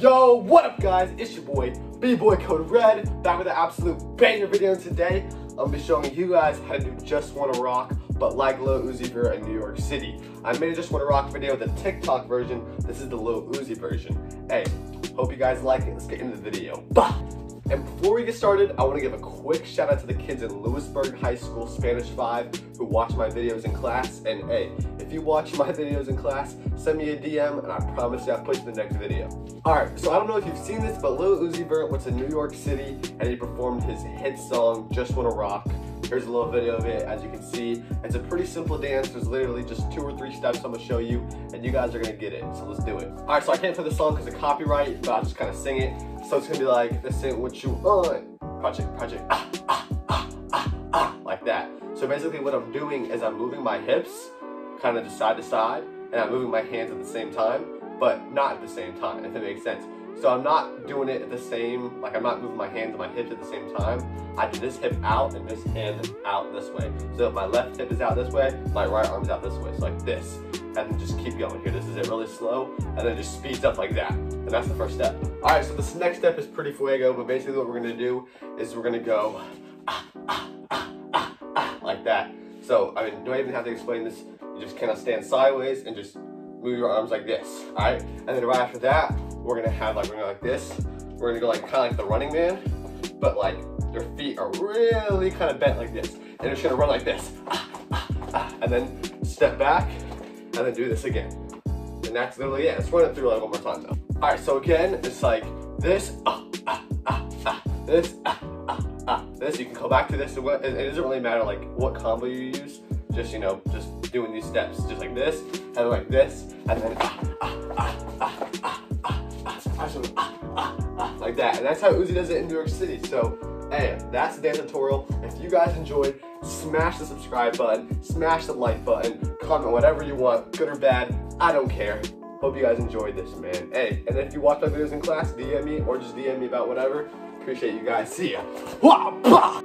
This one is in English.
Yo, what up guys? It's your boy, B-Boy Code Red, back with an absolute banger video today. I'm gonna be showing you guys how to do Just Wanna Rock, but like Lil Uzi Vert in New York City. I made a Just Wanna Rock video, the TikTok version. This is the Lil Uzi version. Hey, hope you guys like it. Let's get into the video. Bah! And before we get started, I want to give a quick shout out to the kids in Lewisburg High School Spanish 5 who watch my videos in class. And hey, if you watch my videos in class, send me a DM and I promise you I'll put you in the next video. Alright, so I don't know if you've seen this, but Lil Uzi Vert went to New York City and he performed his hit song, Just Wanna Rock. Here's a little video of it, as you can see. It's a pretty simple dance. There's literally just two or three steps I'm gonna show you, and you guys are gonna get it, so let's do it. All right, so I can't play the song because of copyright, but I'll just kind of sing it. So it's gonna be like, this ain't what you want. Project, project, ah, ah, ah, ah, ah, like that. So basically what I'm doing is I'm moving my hips kind of just side to side, and I'm moving my hands at the same time, but not at the same time, if it makes sense. So I'm not doing it at the same, like I'm not moving my hands and my hips at the same time. I do this hip out and this hand out this way. So if my left hip is out this way, my right arm is out this way. So like this. And then just keep going here. This is it really slow. And then just speeds up like that. And that's the first step. All right, so this next step is pretty fuego, but basically what we're gonna do is we're gonna go ah, ah, ah, ah, ah, like that. So, I mean, do I even have to explain this? You just kind of stand sideways and just move your arms like this, all right? And then right after that, we're gonna have like, we're gonna go like this. We're gonna go like kind of like the running man, but like your feet are really kind of bent like this. And you're just gonna run like this. Ah, ah, ah, and then step back, and then do this again. And that's literally it. Let's run it through like one more time though. All right, so again, it's like this, this, this. You can go back to this. It doesn't really matter like what combo you use. Just, you know, just doing these steps. Just like this, and like this, and then ah, ah, ah, that. And that's how Uzi does it in New York City. So, hey, that's the dance tutorial. If you guys enjoyed, smash the subscribe button, smash the like button, comment whatever you want, good or bad, I don't care. Hope you guys enjoyed this, man. Hey, and if you watch my videos in class, DM me or just DM me about whatever. Appreciate you guys. See ya.